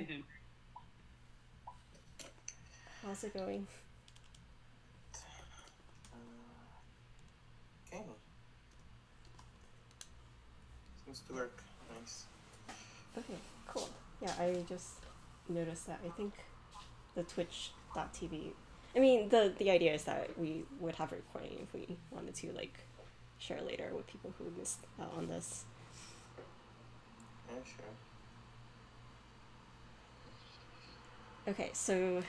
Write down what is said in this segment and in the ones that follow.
Hi. How's it going? Uh, okay. Seems to work. Nice. Okay, cool. Yeah, I just noticed that. I think the Twitch.tv. I mean, the the idea is that we would have a recording if we wanted to like share later with people who missed out on this. Yeah, sure. Okay, so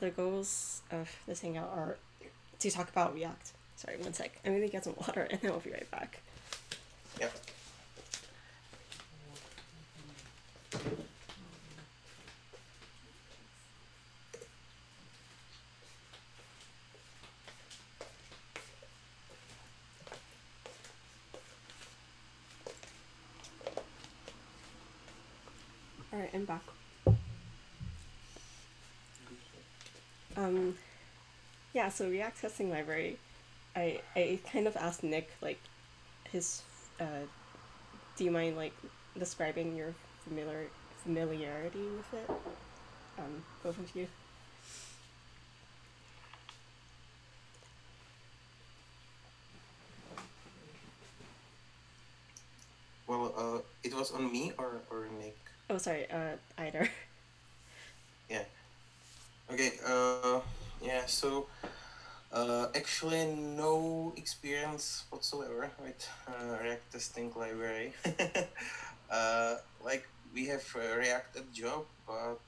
the goals of this hangout are to talk about React. Sorry, one sec. I'm gonna get some water and then I'll be right back. Yeah. Alright, I'm back. Um, yeah, so React testing library, I I kind of asked Nick like his uh, do you mind like describing your familiar familiarity with it? Um, both of you. Well, uh, it was on me or or Nick. Oh, sorry. Uh, either. Yeah. Okay. Uh, yeah. So, uh, actually, no experience whatsoever with uh, React testing library. uh, like we have React at job, but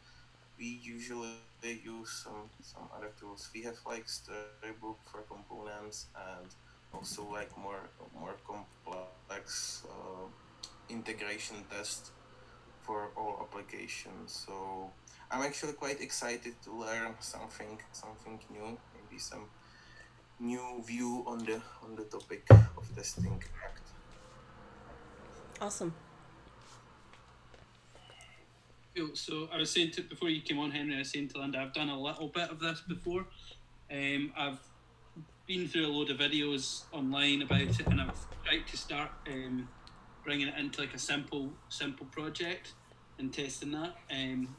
we usually use some some other tools. We have like Storybook for components and also like more more complex uh, integration tests for all applications. So I'm actually quite excited to learn something something new, maybe some new view on the on the topic of testing React. Awesome. Cool. So I was saying to before you came on, Henry. I was saying to Linda, I've done a little bit of this before. Um, I've been through a load of videos online about it, and I've tried to start um, bringing it into like a simple, simple project and testing that. Um,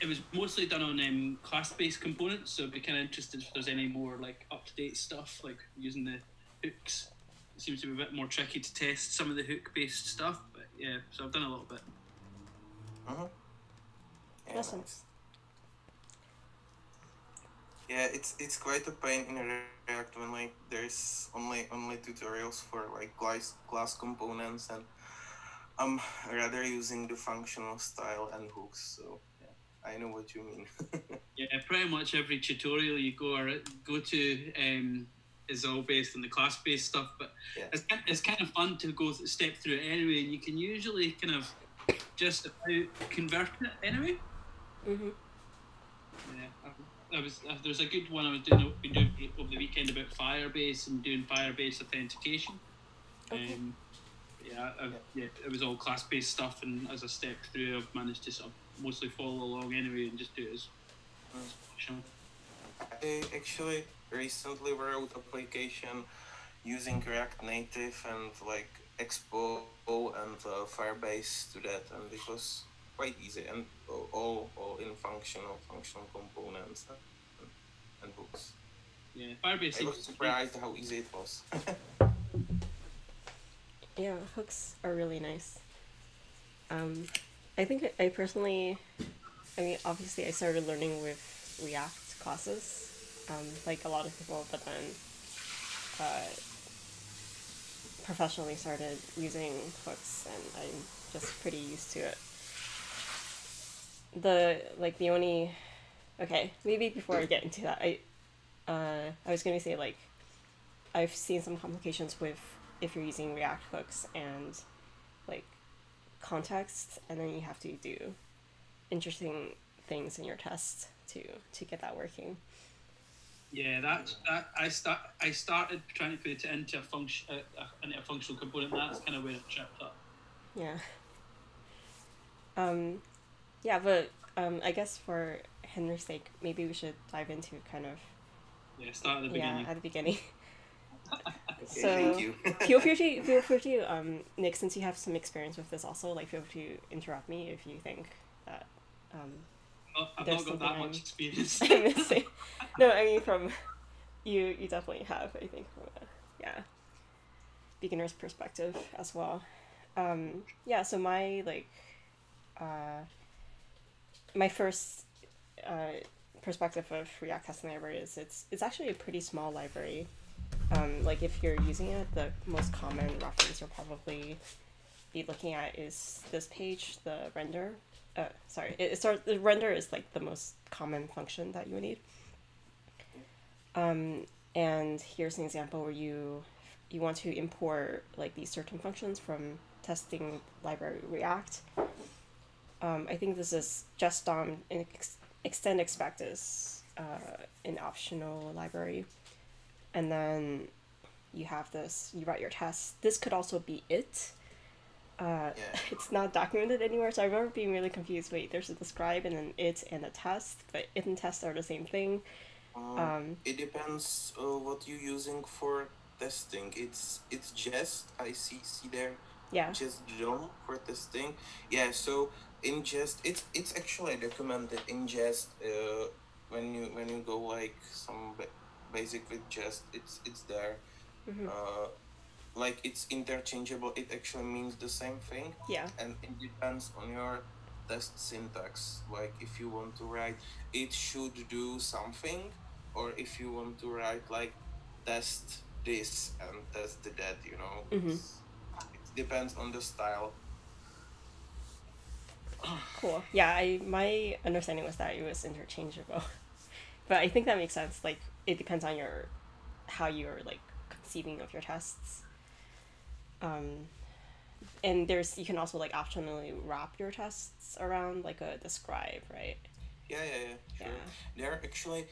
it was mostly done on um, class-based components, so I'd be kind of interested if there's any more like up-to-date stuff, like using the hooks. It seems to be a bit more tricky to test some of the hook-based stuff, but yeah. So I've done a little bit. Uh-huh. Yeah, Awesome. Yeah, it's it's quite a pain in React when like there's only only tutorials for like class class components and I'm rather using the functional style and hooks. So yeah, I know what you mean. Yeah, pretty much every tutorial you go or go to um, is all based on the class-based stuff. But Yeah. it's kind it's kind of fun to go step through it anyway, and you can usually kind of just about convert it anyway. Mm-hmm. Yeah, I, I was uh, there's a good one I was doing been doing over the weekend about Firebase and doing Firebase authentication. Okay. Um, yeah, I, yeah, it was all class-based stuff, and as I stepped through, I've managed to sort of mostly follow along anyway and just do it as. as. I actually recently wrote application using React Native and like Expo and uh, Firebase to that, and it was quite easy and all all in functional functional components and, and hooks. Yeah, Firebase. I was surprised how easy it was. Yeah, hooks are really nice. Um, I think I personally, I mean, obviously, I started learning with React classes, um, like a lot of people, but then uh, professionally started using hooks, and I'm just pretty used to it. The like the only, okay, maybe before I get into that, I, uh, I was gonna say like, I've seen some complications with if you're using React hooks and context, and then you have to do interesting things in your test to to get that working. Yeah, that's that. I start. I started trying to put it into a function, uh, into a functional component. That's kind of where it tripped up. Yeah. Um, yeah, but um, I guess for Henry's sake, maybe we should dive into kind of Yeah, start at the yeah beginning. at the beginning. Okay, So- thank you. feel free to feel free to um Nick, since you have some experience with this also, like feel free to interrupt me if you think that um, I've There's not got that much I'm- experience. I'm missing. no, I mean from you. You definitely have. I think from a yeah beginner's perspective as well. Um, yeah. So my like uh, my first uh, perspective of React testing library is it's it's actually a pretty small library. Um, like if you're using it, the most common reference you'll probably be looking at is this page, the render. Uh, sorry, it, it starts. The render is like the most common function that you would need. Um, and here's an example where you you want to import like these certain functions from testing library React. Um, I think this is just on ex- extend expect is uh, an optional library, and then you have this. You write your test. This could also be it. Uh, Yeah. it's not documented anywhere, so I remember being really confused. Wait, there's a describe and then it and a test, but it and test are the same thing. Um, Um, it depends uh, what you're using for testing. It's it's Jest. I see see there yeah. Jest John for testing. Yeah. So in Jest, it's it's actually documented in Jest. Uh, when you when you go like some ba- basic with Jest, it's it's there. Mhm. Uh, like it's interchangeable. It actually means the same thing. Yeah. and it depends on your test syntax like if you want to write it should do something or if you want to write like test this and test that you know Mhm. It depends on the style Cool. Yeah, I my understanding was that it was interchangeable. but I think that makes sense. Like it depends on your how you're like conceiving of your tests. Um and there's you can also like optionally wrap your tests around like a describe, right? yeah yeah yeah sure Yeah. there are actually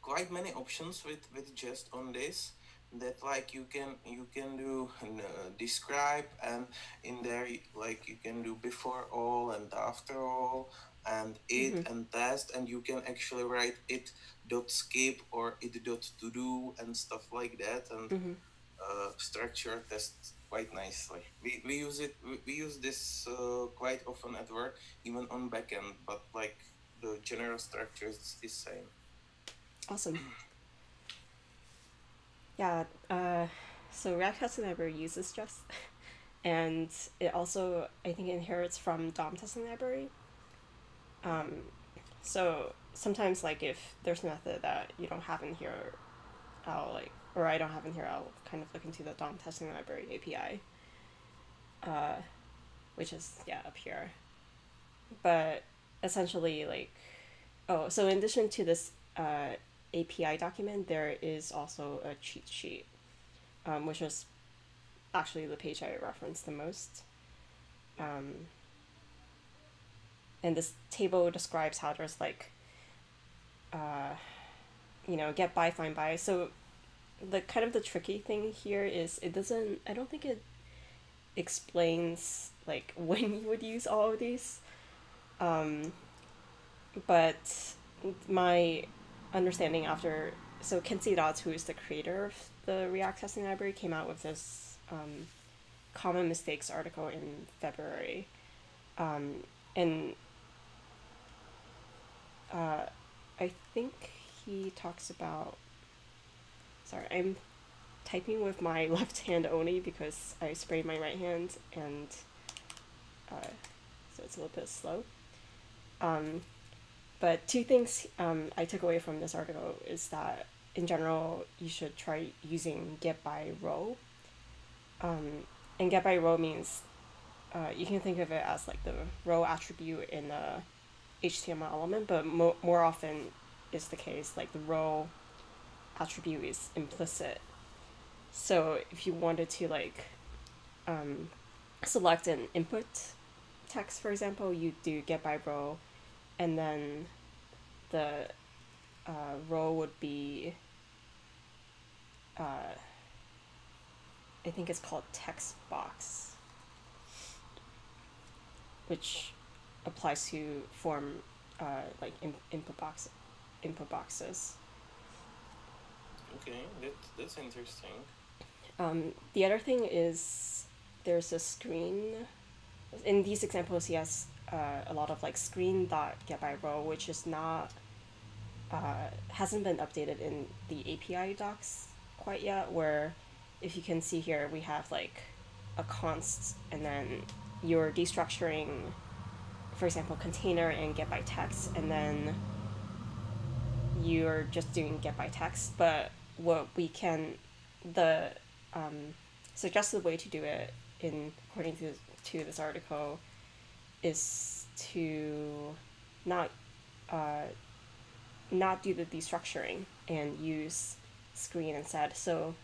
quite many options with with Jest on this that like you can you can do uh, describe and in there like you can do before all and after all and it Mhm. and test and you can actually write it dot skip or it dot to do and stuff like that and Mhm. uh, structure test quite nicely we, we use it we, we use this uh, quite often at work even on backend but like the general structure is the same Awesome. Yeah, uh, so React Testing Library uses Jest, and it also I think inherits from DOM Testing Library. Um, so sometimes like if there's method that you don't have in here, I'll like or I don't have in here, I'll kind of look into the DOM Testing Library API. Uh, which is yeah up here. But essentially like, oh so in addition to this uh API document, there is also a cheat sheet, um, which is actually the page I reference the most. Um, and this table describes how there's like, uh, you know, get by, find by. So, the kind of the tricky thing here is it doesn't. I don't think it explains like when you would use all of these. Um, but my understanding after so Kent C. Dodds, who is the creator of the React testing library, came out with this um, common mistakes article in February, um, and uh, I think he talks about. Sorry, I'm typing with my left hand only because I sprayed my right hand, and uh, so it's a little bit slow. Um, but two things um, I took away from this article is that in general you should try using get by role. Um, and get by role means uh, you can think of it as like the role attribute in a HTML element, but mo- more often is the case like the role attribute is implicit. So if you wanted to like um, select an input text, for example, you do get by role, and then the uh, role would be uh, I think it's called text box, which applies to form uh, like in, input box input boxes. okay that, that's interesting Um, the other thing is there's a screen. In these examples, he has uh, a lot of like screen dot get by role, which is not uh, hasn't been updated in the API docs quite yet. Where if you can see here, we have like a const and then you're destructuring, for example, container and get by text, and then you're just doing get by text. But what we can, the um, suggested way to do it in according to to this article is to not uh, not do the destructuring and use screen instead. So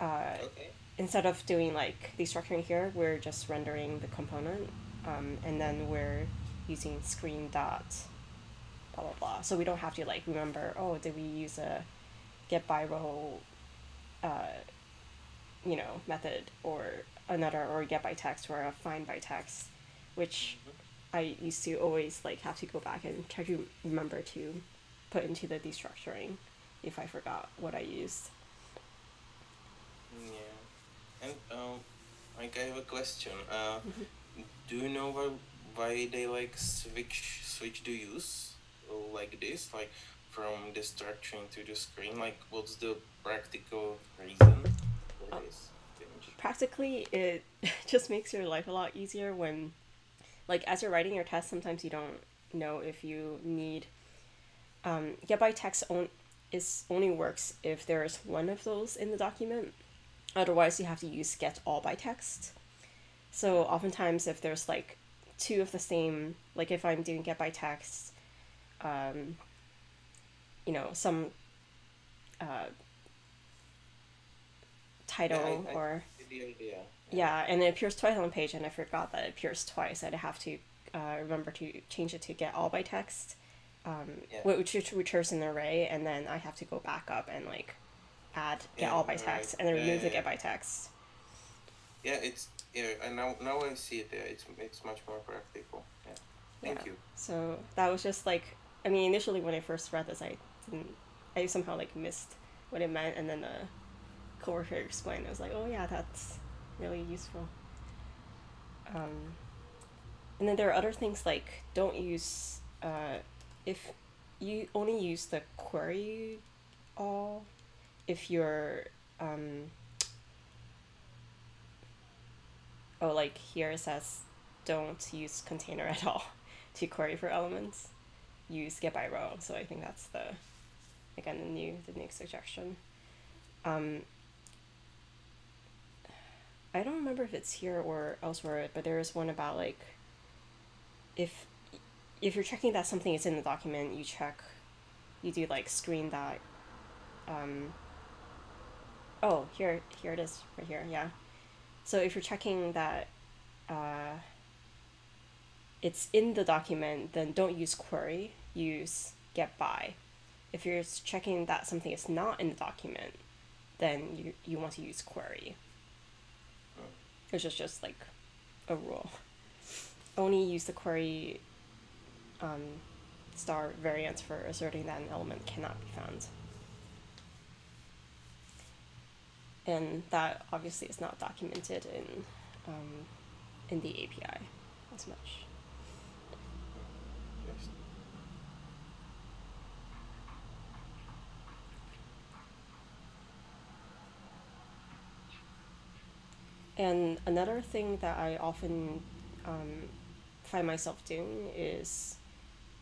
uh, Okay. instead of doing like destructuring here, we're just rendering the component, um, and then we're using screen dot blah blah blah. So we don't have to like remember. Oh, did we use a get by role, uh, you know, method or another or get by text or a find by text, which I used to always like have to go back and try to remember to put into the destructuring if I forgot what I used. Yeah. And um, like I have a question. Uh, Mm-hmm. Do you know why why they like switch switch the use like this, like from the structuring to the screen? Like, what's the practical reason for Uh, this change? practically it just makes your life a lot easier when like as you're writing your test sometimes you don't know if you need um, get by text on is only works if there is one of those in the document otherwise you have to use get all by text so oftentimes if there's like two of the same like if i'm doing get by text um, you know some uh, title I- I- or yeah, and it appears twice on the page, and I forgot that it appears twice. I'd have to uh, remember to change it to get all by text, um, Yeah. which which returns an array, and then I have to go back up and like add get Yeah, all by right. text, and then Yeah, remove yeah, the get yeah. by text. Yeah, it's yeah. And now now I see it. Yeah, it's it's much more practical. Yeah. Thank Yeah. you. So that was just like, I mean, initially when I first read this, I didn't, I somehow like missed what it meant, and then the coworker explained. I was like, oh yeah, that's really useful. Um, and then there are other things like don't use uh, if you only use the query all if you're um, oh like here it says don't use container at all to query for elements. Use get by role. So i think that's the again the new the new suggestion. Um, i don't remember if it's here or elsewhere but there is one about like if if you're checking that something is in the document you check you do like screen that um, oh here here it is right here yeah so if you're checking that uh, it's in the document, then don't use query, use get by. If you're checking that something is not in the document, then you, you want to use query. Which is just like a rule. Only use the query um, star variants for asserting that an element cannot be found. And that obviously is not documented in um, in the API as much. And another thing that I often um, find myself doing is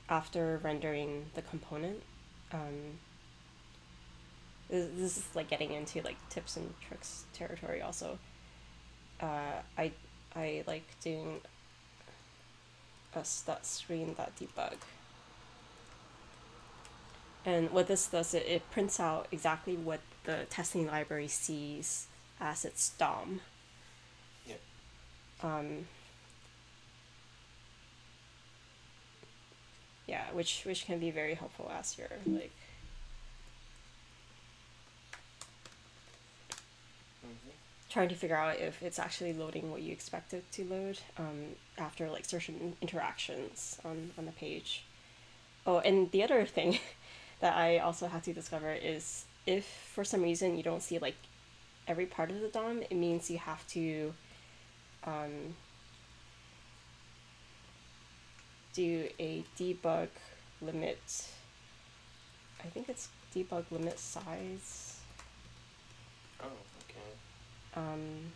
after rendering the component. Um, this, this is like getting into like tips and tricks territory also. Uh, I I like doing a stat screen that debug. And what this does, it, it prints out exactly what the testing library sees as its DOM. Yeah. Um, yeah, which which can be very helpful as you're like Mm-hmm. Trying to figure out if it's actually loading what you expect it to load um, after like certain interactions on, on the page. Oh, and the other thing that I also had to discover is if for some reason you don't see like every part of the DOM, it means you have to um, do a debug limit. I think it's debug limit size. Oh. Um,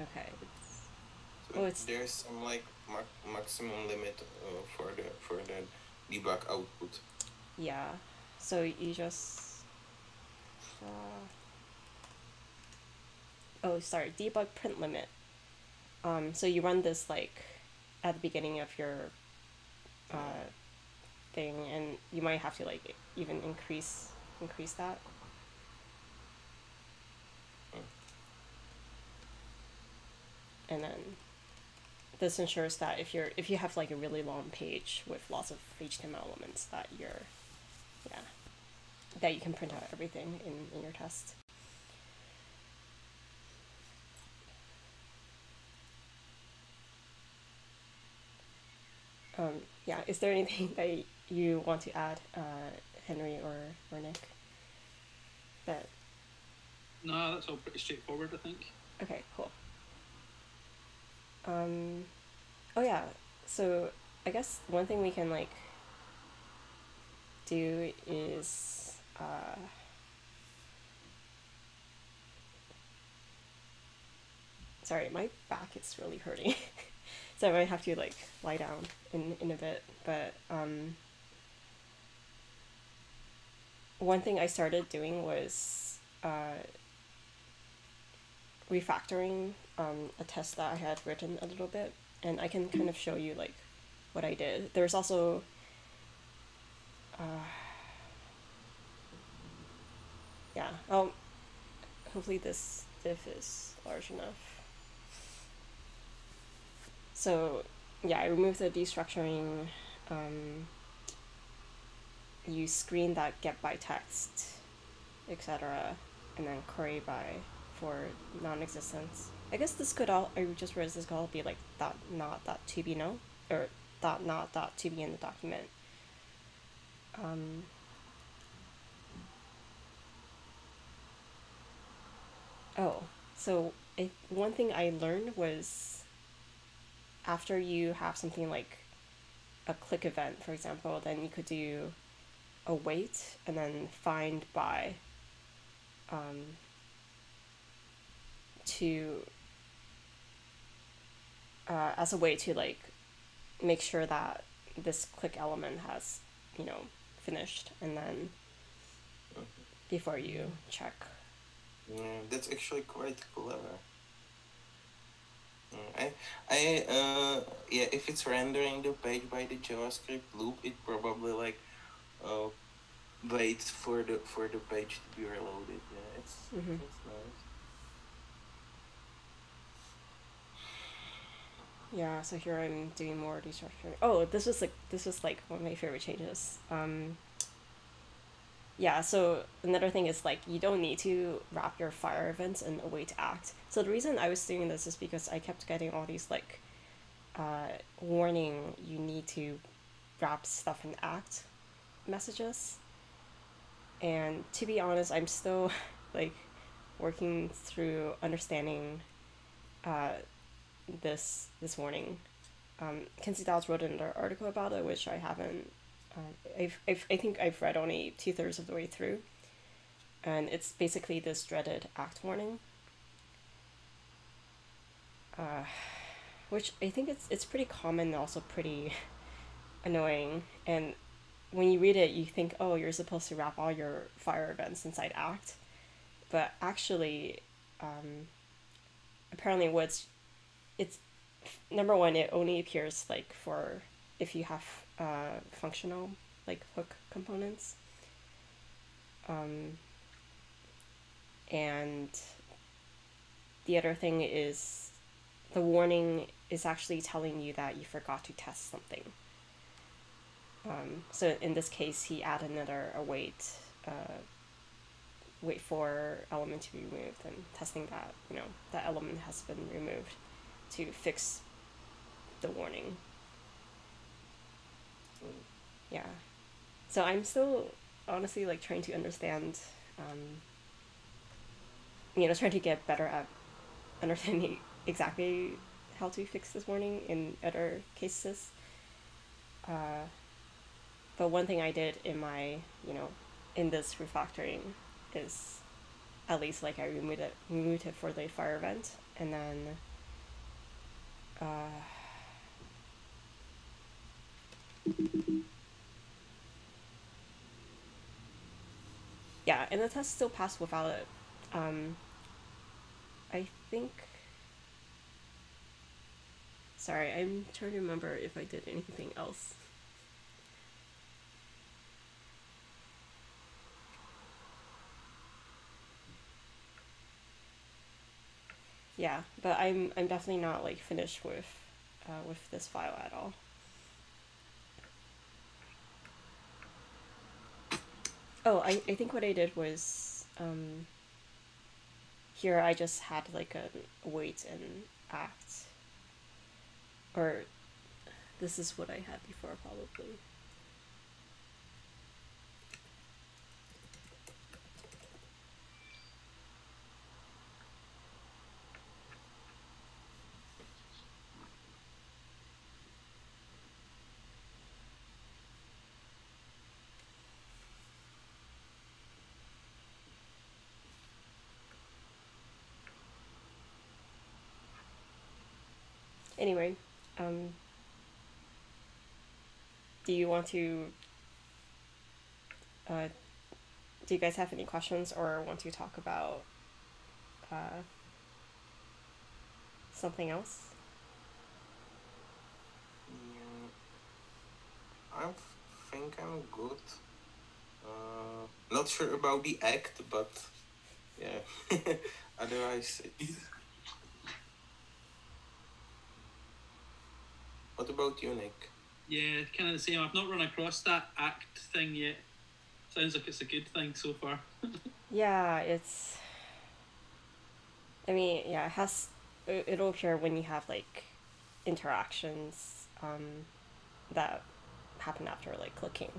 okay. It's, So Oh, it's- there's some like ma- maximum limit uh, for the for the debug output. yeah. So you just. Uh, oh, sorry. Debug print limit. Um, so you run this like at the beginning of your uh, thing, and you might have to like even increase increase that. And then this ensures that if you're if you have like a really long page with lots of HTML elements that you're yeah that you can print out everything in, in your test. Um, yeah, is there anything that you want to add, uh, Henry or, or Nick? That No, that's all pretty straightforward, I think. Okay, cool. Um, oh yeah, so I guess one thing we can like do is uh, sorry, my back is really hurting, so I might have to like lie down in in a bit. But um, one thing I started doing was uh refactoring um, a test that I had written a little bit, and I can kind of show you like what I did. There's also uh, yeah. Um, hopefully this diff is large enough. So yeah, I removed the destructuring. Um, use screen that get by text, etc., and then query by for non-existence. I guess this could all. I just realized this could all be like dot not dot to be no or dot not dot to be in the document. Um, oh, so I, one thing I learned was after you have something like a click event, for example, then you could do await and then find by um, to uh, as a way to like make sure that this click element has you know finished and then before you check Yeah, that's actually quite clever. Mm, I, I, uh, yeah, if it's rendering the page by the JavaScript loop, it probably like, uh, wait for the for the page to be reloaded. Yeah, it's Mhm. it's nice. yeah so here i'm doing more destructuring oh this was like this was like one of my favorite changes um yeah so another thing is like you don't need to wrap your fire events in a way to act so the reason i was doing this is because i kept getting all these like uh, warning you need to wrap stuff in act messages and to be honest i'm still like working through understanding uh, this this warning um, Kent C. Dodds wrote an article about it, which I haven't. Uh, I've, I've I think I've read only two thirds of the way through, and it's basically this dreaded act warning. Uh, which I think it's it's pretty common and also pretty annoying. And when you read it, you think, oh, you're supposed to wrap all your fire events inside act, but actually, um, apparently what's it's number one it only appears like for if you have uh, functional like hook components. Um, and the other thing is the warning is actually telling you that you forgot to test something um, so in this case he added another await uh, wait for element to be removed and testing that you know that element has been removed to fix the warning. Yeah. So I'm still honestly like trying to understand um you know, trying to get better at understanding exactly how to fix this warning in other cases. Uh, but one thing I did in my, you know, in this refactoring is at least like I removed it, removed it for the fire event, and then uh, yeah, and the test still passed without it. Um, I think. Sorry, I'm trying to remember if I did anything else. Yeah, but I'm I'm definitely not like finished with uh, with this file at all. Oh, I, I think what I did was um, here I just had like a wait and act. Or this is what I had before probably. Anyway, um, do you want to? Uh, do you guys have any questions or want to talk about uh, something else? Yeah, I think I'm good. Uh, not sure about the act, but yeah. Otherwise, What about you, Nick? Yeah, kind of the same. I've not run across that act thing yet. Sounds like it's a good thing so far. Yeah, it's. I mean, yeah, it has. it- It'll appear when you have like interactions um, that happen after like clicking.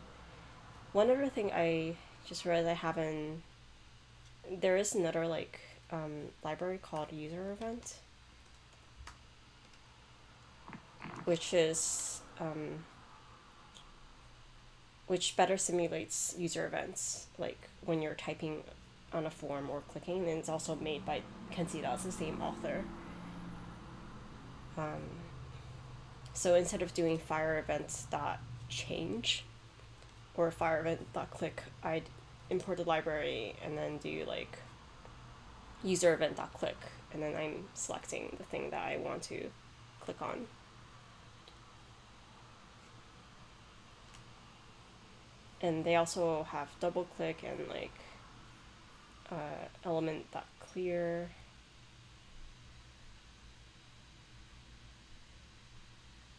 One other thing I just realized I haven't. There is another like um, library called user event, which is um, which better simulates user events, like when you're typing on a form or clicking, and it's also made by Kensida, it's the same author. Um, so instead of doing fire events dot change or fire event dot click, I'd import the library and then do like user event dot click, and then I'm selecting the thing that I want to click on. And they also have double click and like uh, element dot clear.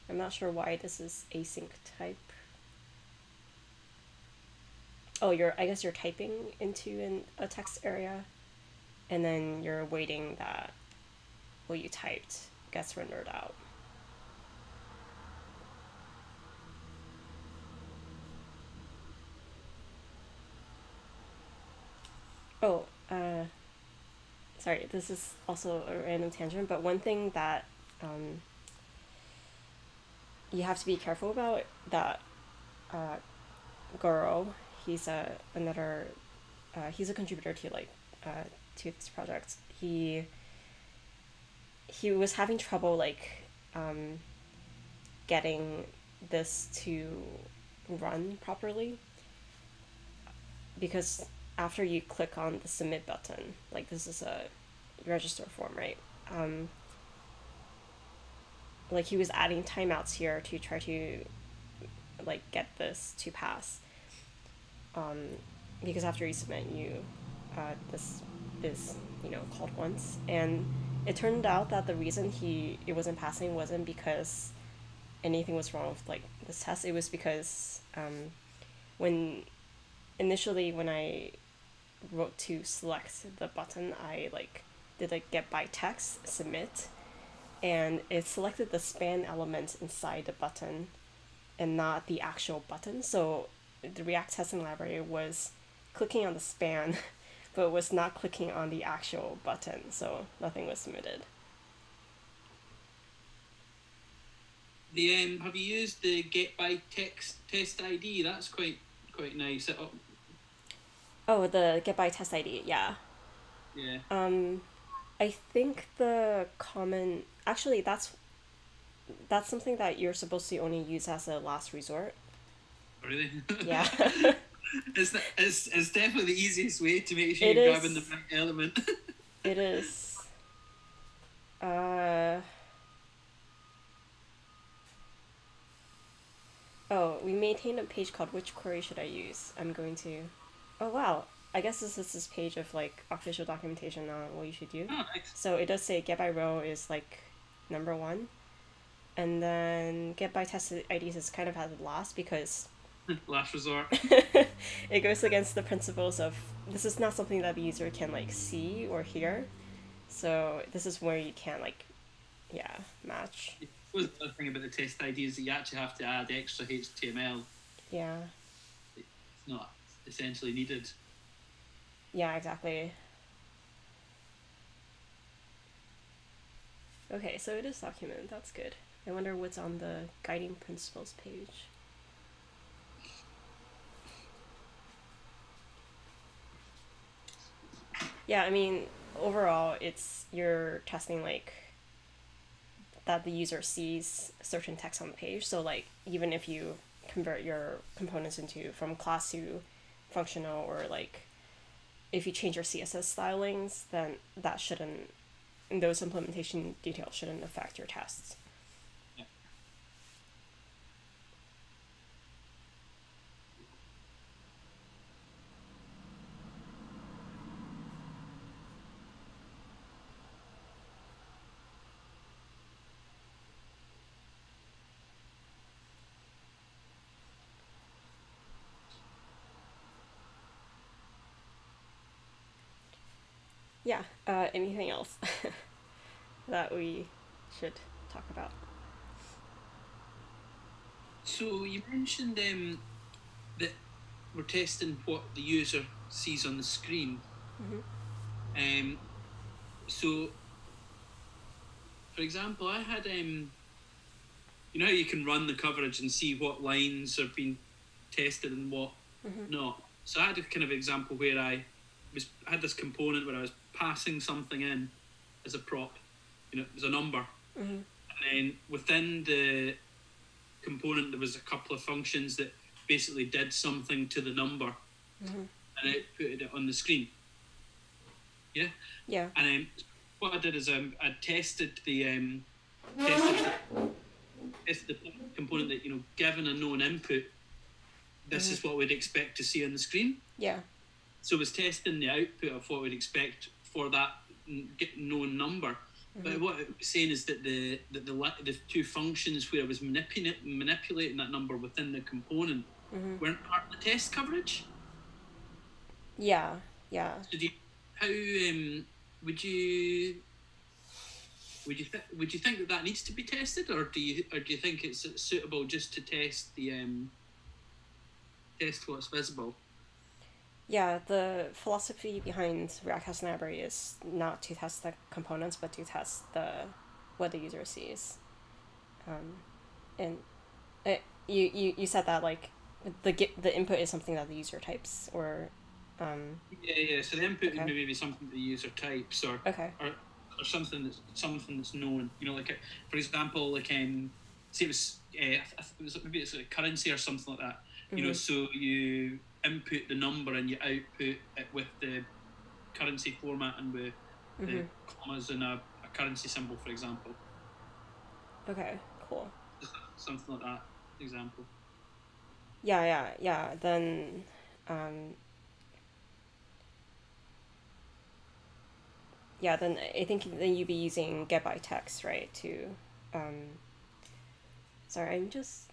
I'm not sure why this is async type. Oh, you're I guess you're typing into an, a text area, and then you're waiting that what you typed gets rendered out. Oh, uh, sorry, this is also a random tangent, but one thing that um, you have to be careful about that uh, Goro, he's a another, uh, he's a contributor to like uh, to this project. He he was having trouble like um, getting this to run properly because after you click on the submit button, like this is a register form, right? Um, like he was adding timeouts here to try to like get this to pass. Um, because after you submit, you uh, this is you know called once, and it turned out that the reason he it wasn't passing wasn't because anything was wrong with like this test. It was because um, when initially when I wrote to select the button, I like did I get by text, submit, and it selected the span element inside the button and not the actual button. So the React testing library was clicking on the span, but was not clicking on the actual button, so nothing was submitted. The um, have you used the get by text test ID? That's quite quite nice. It Oh, the get by test ID. Yeah. yeah. Um, I think the common actually that's that's something that you're supposed to only use as a last resort. Really? Yeah. it's, the, it's it's definitely the easiest way to make sure It you're is. grabbing the right element. it is. Uh. Oh, we maintain a page called which query should I use? I'm going to. Oh wow! I guess this is this page of like official documentation on what you should do. oh, nice. So it does say get by role is like number one, and then get by test IDs is kind of at the last because Last resort. it goes against the principles of this is not something that the user can like see or hear. So this is where you can like, yeah, match. What was the other thing about the test ID is that you actually have to add extra HTML. Yeah, It's not essentially needed. yeah, exactly. Okay, so it is documented. That's good. I wonder what's on the guiding principles page. Yeah, I mean, overall, it's you're testing like that the user sees certain text on the page. So like even if you convert your components into from class to functional or like if you change your CSS stylings, then that shouldn't those implementation details shouldn't affect your tests. Yeah. Yeah. Uh, anything else that we should talk about? So you mentioned um, that we're testing what the user sees on the screen. Mhm. Um, so, for example, I had um, you know how you can run the coverage and see what lines are being tested and what Mhm. not. So I had a kind of example where I was I had this component where I was passing something in as a prop, you know, as a number, Mhm. and then within the component there was a couple of functions that basically did something to the number Mhm. and it put it on the screen. Yeah, Yeah. and then what I did is um, I tested the um, tested, tested the component that you know, given a known input, this is what we'd expect to see on the screen. Yeah. So it was testing the output of what we'd expect for that known number. But what I'm saying is that the that the the two functions where I was manipulating manipulating that number within the component Mhm. weren't part of the test coverage. Yeah. Yeah. So do you, how um, would you would you th- would you think that that needs to be tested, or do you or do you think it's suitable just to test the um, test what's visible? Yeah, the philosophy behind React Test Library is not to test the components, but to test the what the user sees. Um, and it, you, you you said that like the the input is something that the user types or um, Yeah, yeah. So the input Okay. maybe be something the user types, or okay. or, or something that's something that's known. You know, like uh, for example, like um, say it was uh, I th- I th- it was maybe it's a currency or something like that. You know, Mhm. so you input the number and you output it with the currency format and with the Mhm. commas and a, a currency symbol, for example, Okay, cool. something like that. Example. Yeah, yeah, yeah. Then, um, yeah, then I think then you'd be using get by text, right? To, um, sorry, I'm just.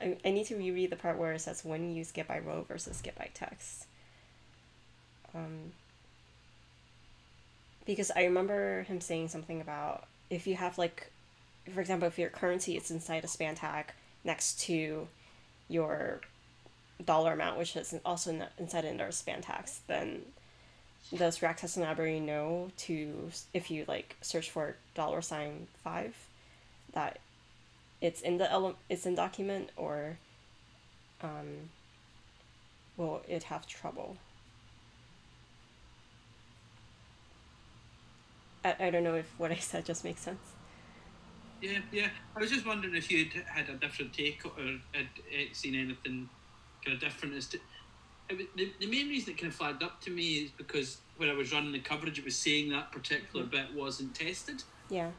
I, I need to reread the part where it says when you skip by row versus skip by text. Um, because I remember him saying something about if you have like, for example, if your currency is inside a span tag next to your dollar amount, which is also in- inside another span tags, then does React Library know to if you like search for dollar sign five, that it's in the ele- it's in document or um, will it have trouble? I, I don't know if what I said just makes sense. Yeah, yeah. I was just wondering if you'd had a different take or had uh, seen anything kind of different as to. it The, the main reason it kind of flagged up to me is because when I was running the coverage, it was saying that particular bit wasn't tested. Yeah.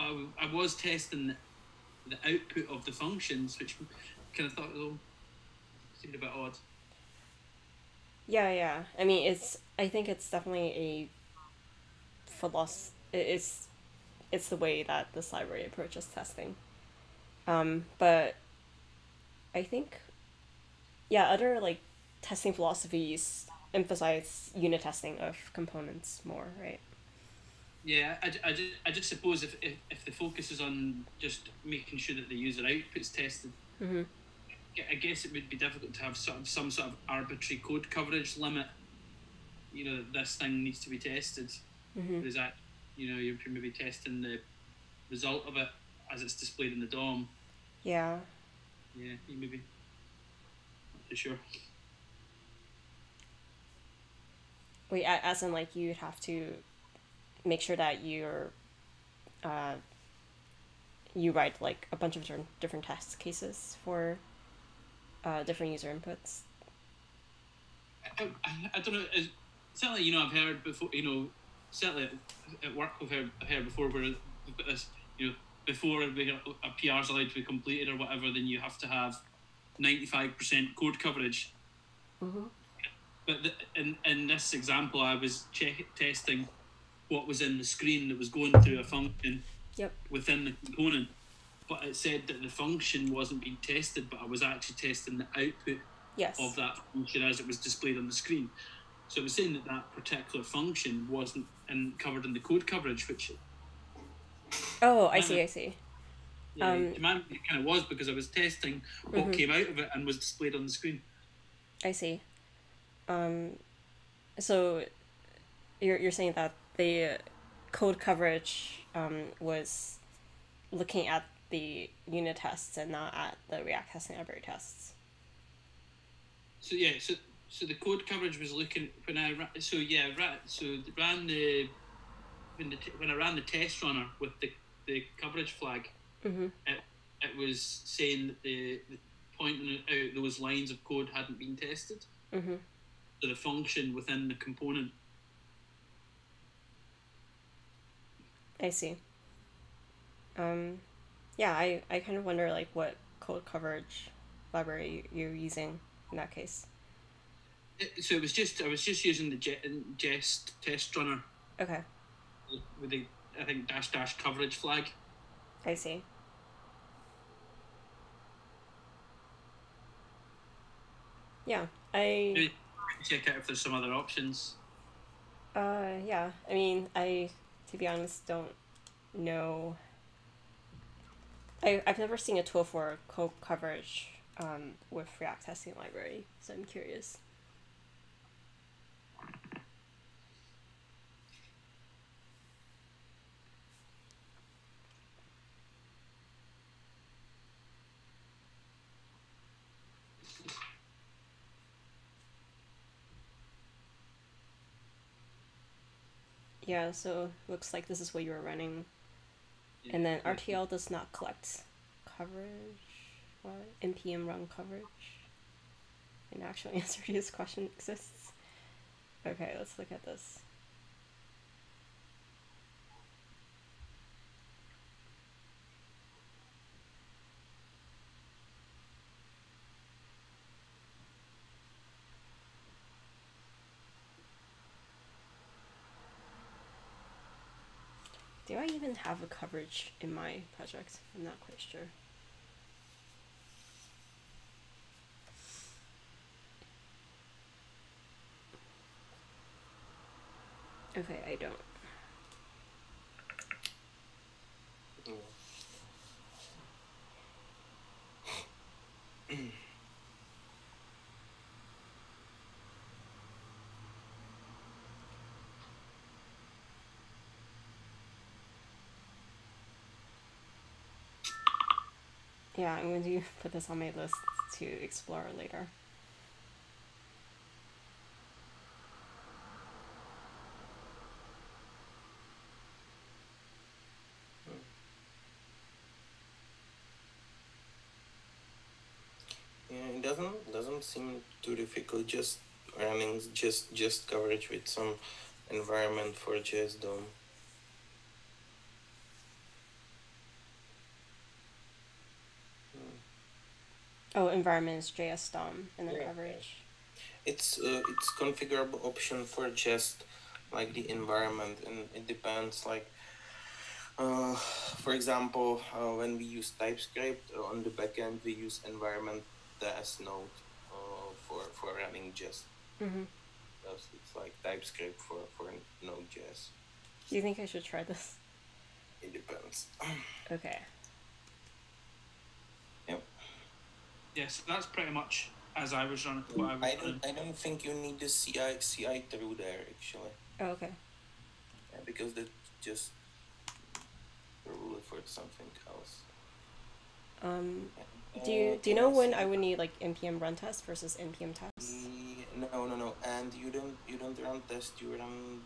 I, I was testing the, output of the functions, which kind of thought, oh, seemed a bit odd. Yeah, yeah. I mean, it's. I think it's definitely a philosophy. It's, it's the way that this library approaches testing. Um, but I think, yeah, other like testing philosophies emphasize unit testing of components more, right? Yeah, I, I, just, I just suppose if, if, if the focus is on just making sure that the user output's tested, Mm-hmm. I guess it would be difficult to have sort of some sort of arbitrary code coverage limit. You know, this thing needs to be tested. Mm-hmm. Is that, you know, you're maybe testing the result of it as it's displayed in the DOM. Yeah. Yeah, you maybe. Not too sure. Wait, as in like you'd have to make sure that you're, uh, you write like a bunch of different different test cases for, uh, different user inputs. I, I, I don't know. It's, certainly, you know, I've heard before. You know, certainly at, at work, we've heard, I've heard before where this. You know, before a PR is allowed to be completed or whatever, then you have to have ninety five percent code coverage. Mm-hmm. But the, in in this example, I was check, testing what was in the screen that was going through a function Yep. within the component. But it said that the function wasn't being tested, but I was actually testing the output Yes. of that function as it was displayed on the screen. So it was saying that that particular function wasn't in, covered in the code coverage, which Oh, I see. I see. uh, Um, it kind of was because I was testing what Mhm. came out of it and was displayed on the screen. I see. Um, so you're you're saying that the code coverage um, was looking at the unit tests and not at the React testing library tests. So yeah, so so the code coverage was looking when I ra- so yeah ra- so ran the when the t- when I ran the test runner with the the coverage flag, Mm-hmm. it, it was saying that the, the pointing out those lines of code hadn't been tested. Mm-hmm. So the function within the component I see. Um, yeah, I, I kind of wonder like what code coverage library you're using in that case. So it was just I was just using the Je- Jest test runner Okay, with the I think dash dash coverage flag. I see. Yeah, I Maybe check out if there's some other options. uh yeah, I mean, I to be honest don't know I I've never seen a tool for code coverage um with React testing library, so I'm curious. Yeah, so looks like this is what you were running. And then RTL does not collect coverage. What? NPM run coverage? An actual answer to this question exists. Okay, let's look at this. Do I even have a coverage in my project? I'm not quite sure. Okay, I don't. Oh Yeah, I'm going to put this on my list to explore later. Yeah, it doesn't doesn't seem too difficult. Just running just just coverage with some environment for JS DOM. Oh, environment is JS DOM and then Yeah. coverage. It's uh, it's configurable option for Jest like the environment, and it depends. Like, uh, for example, uh, when we use TypeScript uh, on the backend, we use environment as node uh, for for running Jest. Mm-hmm. Because it's like TypeScript for for Node.js. Do you think I should try this? It depends. Okay. Yep. Yes, that's pretty much as I was running. What I was I don't I don't think you need the CI CI through there actually. Oh, okay. Yeah, because that just rule it for something else. Um, do you do you know when. I would need like npm run test versus npm test? Mm, No, no, no. And you don't you don't run test. You run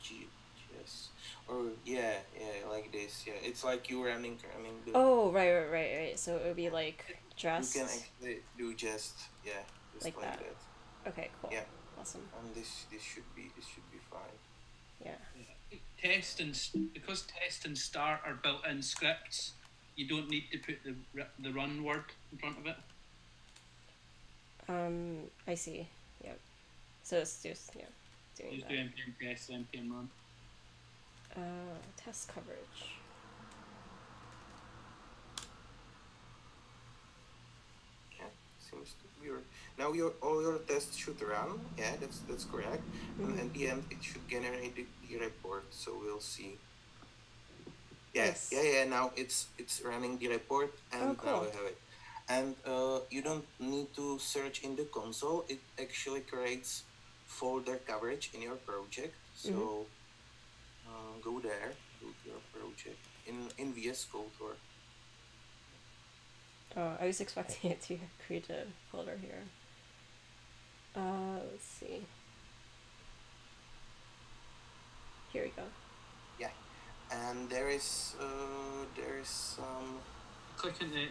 G, GS or yeah, yeah, like this. Yeah, it's like you running running the. Oh, right, right, right, right. So it would be like You can actually do just yeah, just Like like, that. that. Okay, cool. Yeah. Awesome. And this this should be this should be fine. Yeah. Test and because test and start are built-in scripts, you don't need to put the the run word in front of it. Um, I see. Yep. So it's just yeah, doing Just that. do npm test, npm run. Uh, test coverage. Yeah, seems to be. Your, now your all your tests should run. Yeah, that's that's correct. And Mhm. at the end, it should generate the, the report. So we'll see. Yeah, Nice. yeah, yeah. Now it's it's running the report, and Oh, now we have it. And uh, you don't need to search in the console. It actually creates folder coverage in your project. So Mm-hmm. uh, go there, go to your project in in VS Code or Oh, I was expecting it to create a folder here. Uh, let's see. Here we go. Yeah, and there is uh, there is some Click into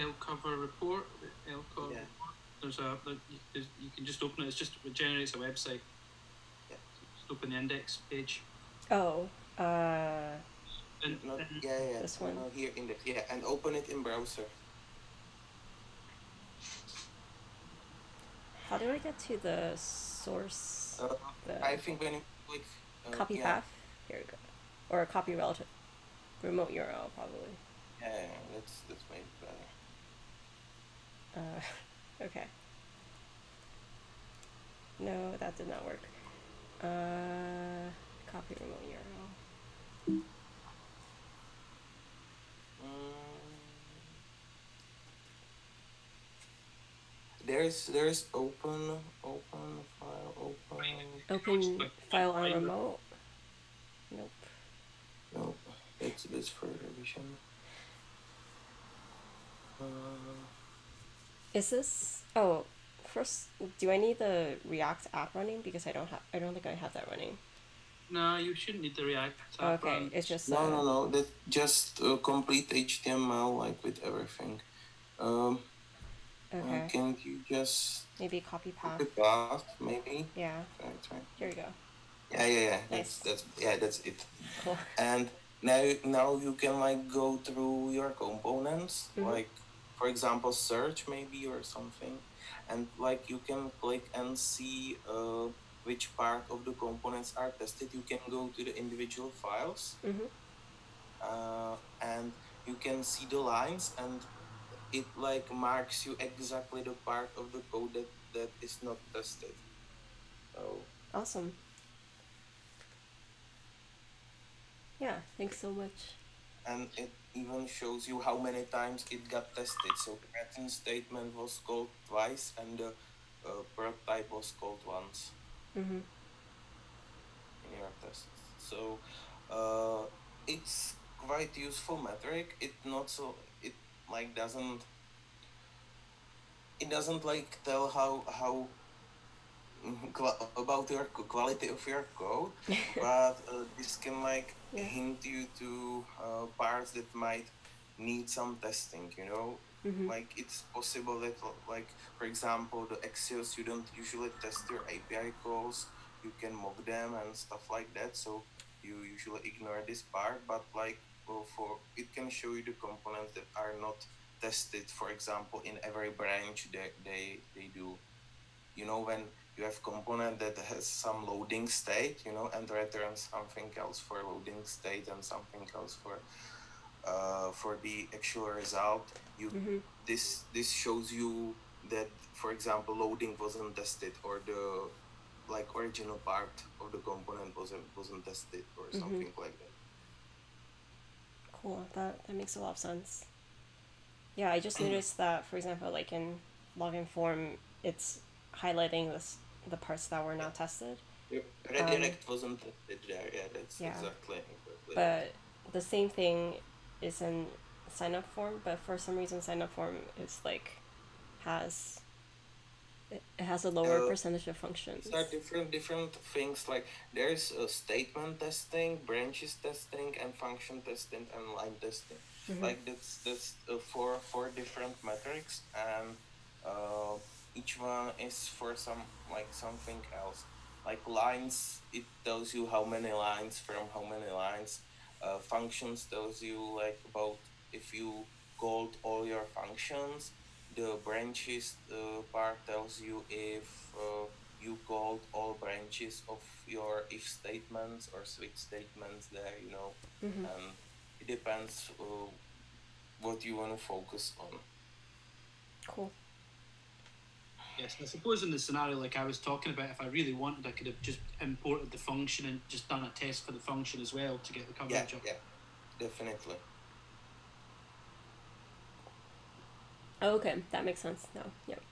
L cover report. L cover. Yeah. report. There's a like, you, there's, you can just open it. It's just it generates a website. Yeah. Just open the index page. Oh, uh, And, not and yeah yeah This one? no, here in the yeah and open it in browser how do I get to the source? uh, the I think when you click uh, copy yeah, path? Here we go. Or copy relative. Remote URL, probably. yeah, yeah that's that's maybe better Uh, okay. No, that did not work. Uh, copy remote URL. mm. There's there's open open file open Open file on remote. Nope. no it's this for revision uh, Is this? Oh, first, do I need the React app running because I don't have? I don't think I have that running. no, you shouldn't need the React. app okay, run. it's just. no uh, no no that just uh, complete HTML like with everything um uh, Okay. can you just Maybe copy path. path maybe Yeah. Right, right. Here we go. Yeah, yeah, yeah. Nice. That's that's yeah, that's it. Cool. And now now you can like go through your components, Mhm. like for example search maybe or something, and like you can click and see uh, which part of the components are tested. You can go to the individual files, Mhm. uh, and you can see the lines and it like marks you exactly the part of the code that that is not tested. So Awesome. Yeah. Thanks so much. and it even shows you how many times it got tested. So the pattern statement was called twice and the uh, prototype was called once Mhm. in your test. So uh, it's quite useful metric. It not so like doesn't it doesn't like tell how how about your quality of your code but uh, this can like Yeah. hint you to uh, parts that might need some testing you know Mhm. like it's possible that like for example the axios you don't usually test your api calls you can mock them and stuff like that so you usually ignore this part but like well, for it can show you the components that are not tested for example in every branch that they they do you know when you have component that has some loading state you know and returns something else for loading state and something else for uh, for the actual result you Mhm. this this shows you that for example loading wasn't tested or the like original part of the component wasn't wasn't tested or Mhm. something like that Cool. That that makes a lot of sense. Yeah, I just noticed that, for example, like in login form, it's highlighting this the parts that were not tested. yep. redirect wasn't tested there yeah that's Um, Yeah. exactly, exactly But the same thing is in sign up form, but for some reason sign up form is like has it, has a lower Uh, percentage of functions. These are different different things like there's a statement testing, branches testing, and function testing and line testing. Mhm. Like that's that's uh, four four different metrics, and uh, each one is for some like something else. Like lines, it tells you how many lines from how many lines. Uh, functions tells you like about if you called all your functions the branches uh, part tells you if uh, you called all branches of your if statements or switch statements there you know Mhm. and it depends uh, what you want to focus on Cool. Yes, I suppose in the scenario like I was talking about, if I really wanted, I could have just imported the function and just done a test for the function as well to get the yeah coverage up. yeah definitely Oh, okay, that makes sense now. Yep.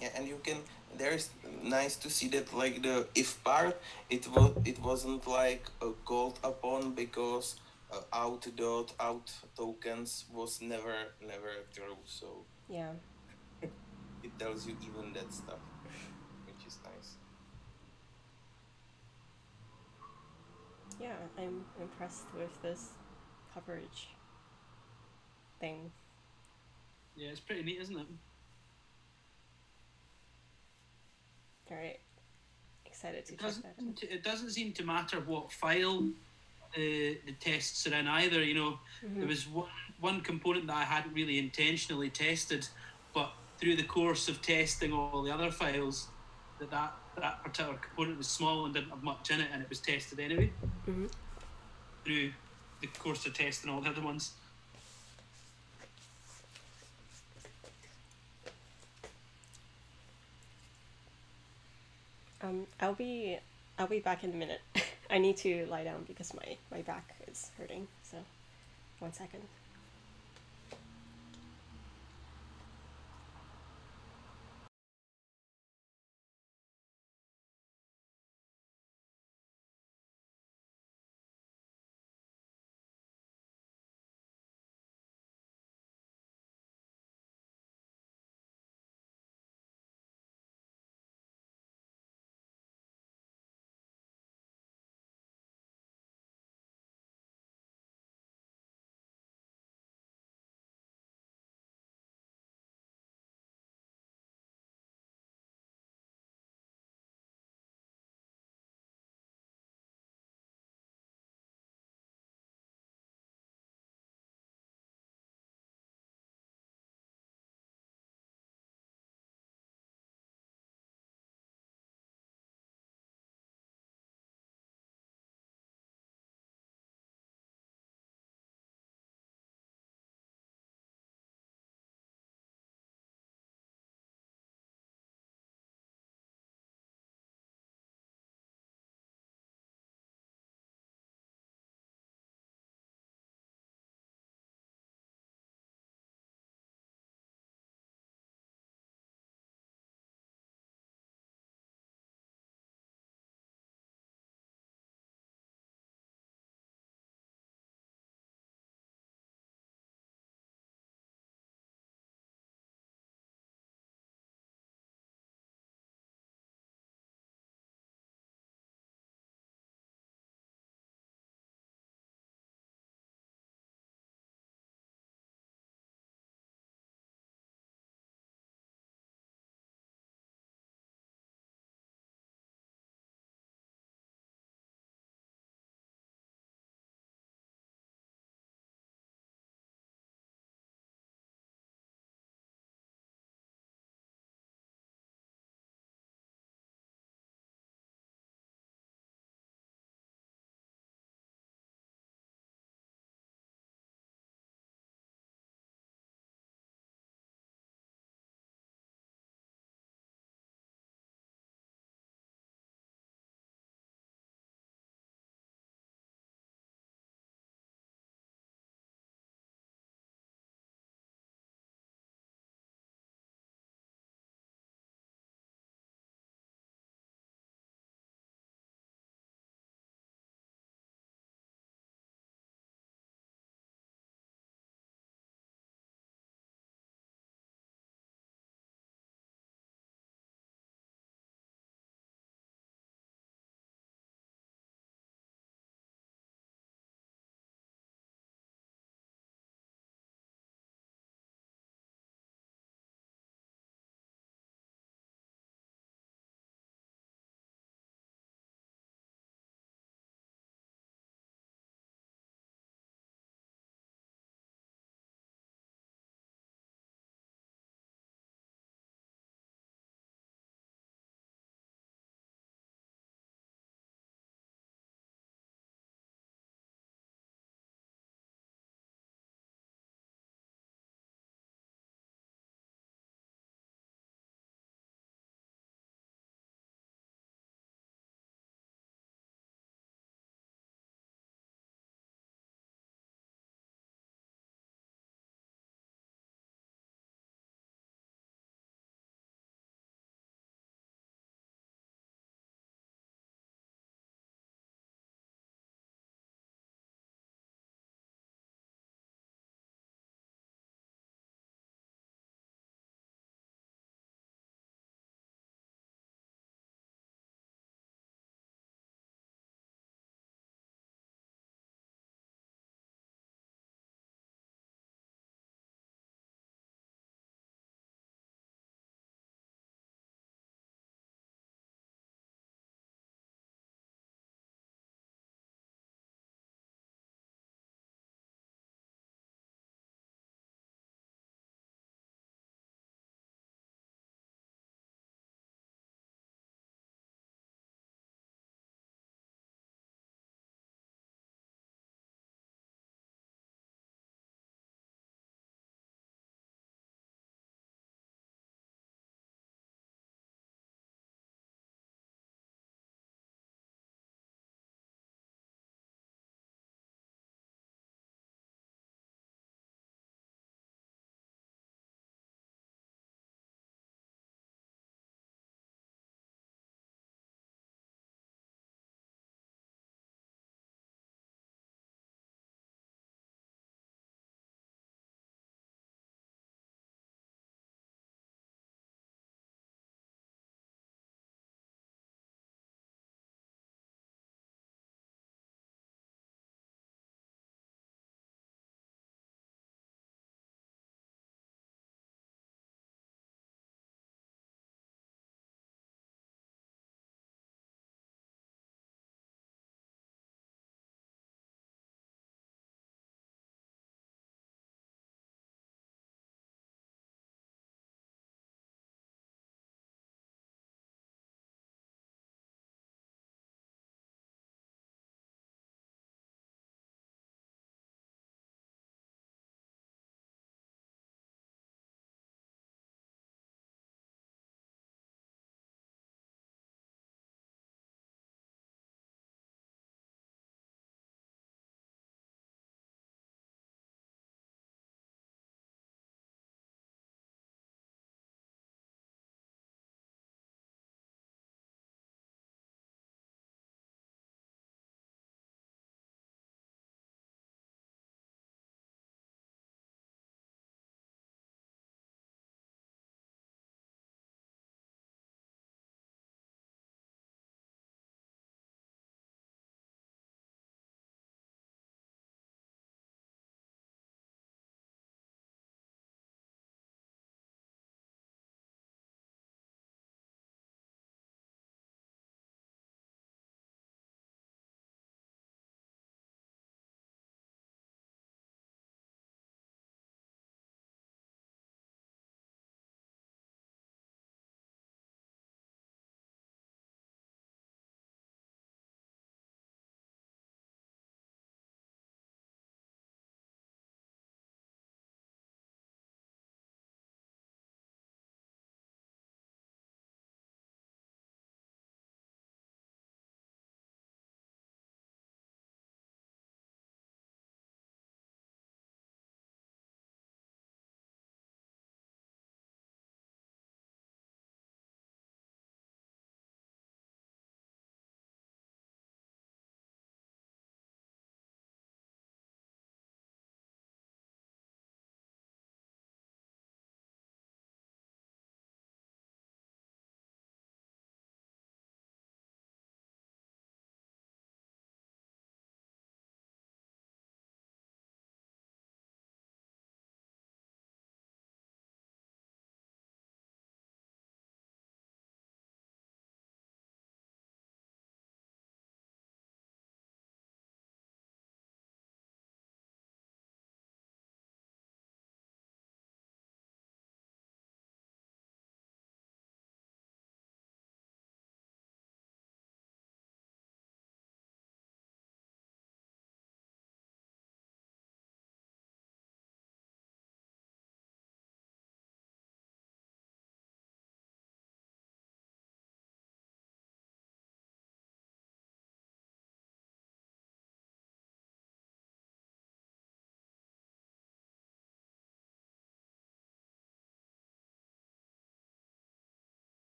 yeah and you can there's nice to see that like the if part it was it wasn't like uh, called upon because uh, out dot out tokens was never never true so Yeah. it tells you even that stuff which is nice Yeah, I'm impressed with this coverage thing. Yeah, it's pretty neat, isn't it? Very excited to It doesn't. that seem to- It doesn't seem to matter what file the the tests are in either. You know, Mm-hmm. there was one one component that I hadn't really intentionally tested, but through the course of testing all the other files, that that, that particular component was small and didn't have much in it, and it was tested anyway. Mhm. Through the course of testing all the other ones. Um, I'll be I'll be back in a minute. I need to lie down because my my back is hurting. So, one second.